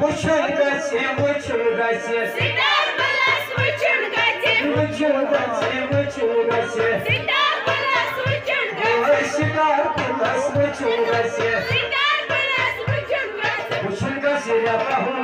Бочургате, бочургате. Сидар балас бочургате. Бочургате, бочургате. Сидар балас бочургате. Сидар балас бочургате. Сидар балас бочургате. Бочургате, я пахну.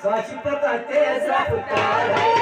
Só te plantar, ter essa putada.